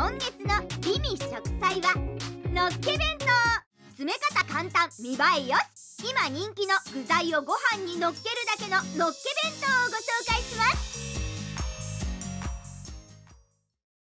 今月の美味食材はのっけ弁当。詰め方簡単。見栄えよし。今人気の具材をご飯にのっけるだけののっけ弁当をご紹介。